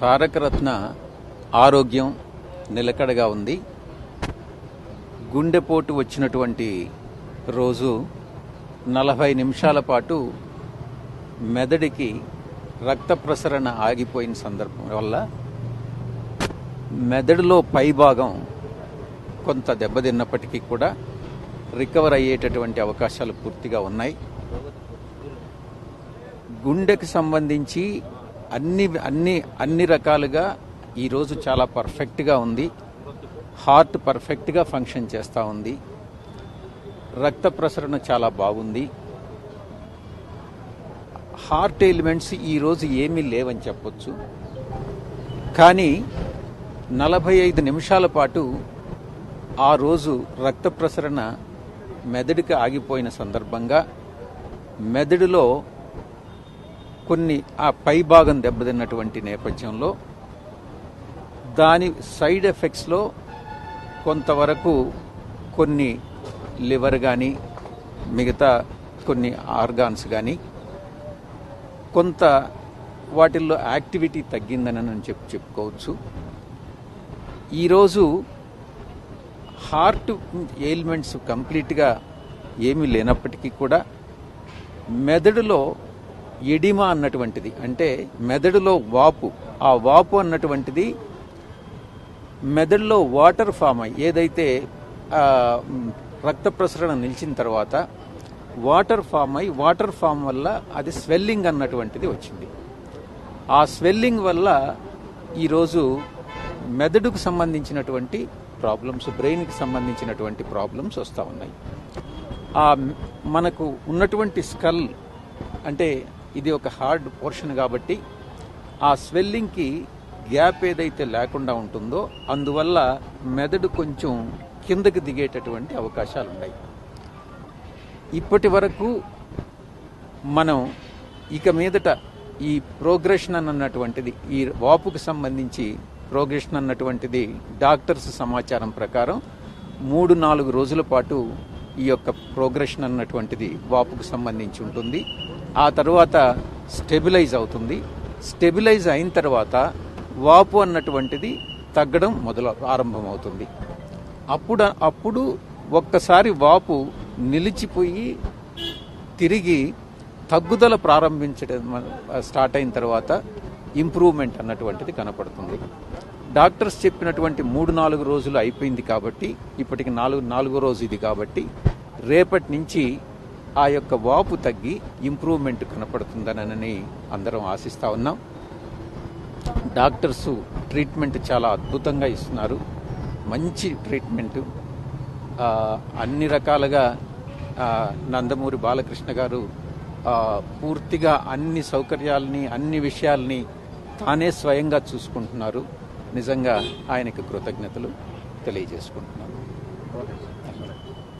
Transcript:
తారకరత్న ఆరోగ్యం నిలకడగా ఉంది. గుండెపోటు వచ్చినటువంటి రోజు నలభై నిమిషాల పాటు మెదడికి రక్త ప్రసరణ ఆగిపోయిన సందర్భం వల్ల మెదడులో పైభాగం కొంత దెబ్బతిన్నప్పటికీ కూడా రికవర్ అయ్యేటటువంటి అవకాశాలు పూర్తిగా ఉన్నాయి. గుండెకు సంబంధించి అన్ని అన్ని అన్ని రకాలుగా ఈరోజు చాలా పర్ఫెక్ట్గా ఉంది. హార్ట్ పర్ఫెక్ట్గా ఫంక్షన్ చేస్తూ ఉంది. రక్త ప్రసరణ చాలా బాగుంది. హార్ట్ ఎలిమెంట్స్ ఈరోజు ఏమీ లేవని చెప్పొచ్చు. కానీ నలభై ఐదు నిమిషాల పాటు ఆ రోజు రక్త ప్రసరణ మెదడుకి ఆగిపోయిన సందర్భంగా మెదడులో కొన్ని ఆ పై భాగం దెబ్బతిన్నటువంటి నేపథ్యంలో దాని సైడ్ ఎఫెక్ట్స్లో కొంతవరకు కొన్ని లివర్ కానీ మిగతా కొన్ని ఆర్గాన్స్ కానీ కొంత వాటిల్లో యాక్టివిటీ తగ్గిందని నేను చెప్పి చెప్పుకోవచ్చు. ఈరోజు హార్ట్ ఎయిల్మెంట్స్ కంప్లీట్గా ఏమీ లేనప్పటికీ కూడా మెదడులో ఎడిమా అన్నటువంటిది. అంటే మెదడులో వాపు. ఆ వాపు అన్నటువంటిది మెదడులో వాటర్ ఫామ్ అయ్యి ఏదైతే రక్త ప్రసరణ నిలిచిన తర్వాత వాటర్ ఫామ్ అయి వాటర్ ఫామ్ వల్ల అది స్వెల్లింగ్ అన్నటువంటిది వచ్చింది. ఆ స్వెల్లింగ్ వల్ల ఈరోజు మెదడుకు సంబంధించినటువంటి ప్రాబ్లమ్స్ బ్రెయిన్కి సంబంధించినటువంటి ప్రాబ్లమ్స్ వస్తూ ఉన్నాయి. ఆ మనకు ఉన్నటువంటి స్కల్ అంటే ఇది ఒక హార్డ్ పోర్షన్ కాబట్టి ఆ స్వెల్లింగ్కి గ్యాప్ ఏదైతే లేకుండా ఉంటుందో అందువల్ల మెదడు కొంచెం కిందకి దిగేటటువంటి అవకాశాలు ఉన్నాయి ఇప్పటి వరకు మనం ఇక మీదట ఈ ప్రోగ్రెషన్ అన్నటువంటిది ఈ వాపుకు సంబంధించి ప్రోగ్రెషన్ అన్నటువంటిది డాక్టర్స్ సమాచారం ప్రకారం మూడు నాలుగు రోజుల పాటు ఈ యొక్క ప్రోగ్రెషన్ అన్నటువంటిది వాపుకు సంబంధించి ఉంటుంది. ఆ తర్వాత స్టెబిలైజ్ అవుతుంది. స్టెబిలైజ్ అయిన తర్వాత వాపు అన్నటువంటిది తగ్గడం మొదలు ఆరంభమవుతుంది. అప్పుడు అప్పుడు ఒక్కసారి వాపు నిలిచిపోయి తిరిగి తగ్గుదల ప్రారంభించడం స్టార్ట్ అయిన తర్వాత ఇంప్రూవ్మెంట్ అన్నటువంటిది కనపడుతుంది. డాక్టర్స్ చెప్పినటువంటి మూడు నాలుగు రోజులు అయిపోయింది కాబట్టి ఇప్పటికి నాలుగు నాలుగో రోజు ఇది కాబట్టి రేపటి నుంచి ఆ యొక్క వాపు తగ్గి ఇంప్రూవ్మెంట్ కనపడుతుందనని అందరం ఆశిస్తా ఉన్నాం. డాక్టర్స్ ట్రీట్మెంట్ చాలా అద్భుతంగా ఇస్తున్నారు. మంచి ట్రీట్మెంట్. అన్ని రకాలుగా నందమూరి బాలకృష్ణ గారు పూర్తిగా అన్ని సౌకర్యాలని అన్ని విషయాల్ని తానే స్వయంగా చూసుకుంటున్నారు. నిజంగా ఆయనకు కృతజ్ఞతలు తెలియజేసుకుంటున్నాను.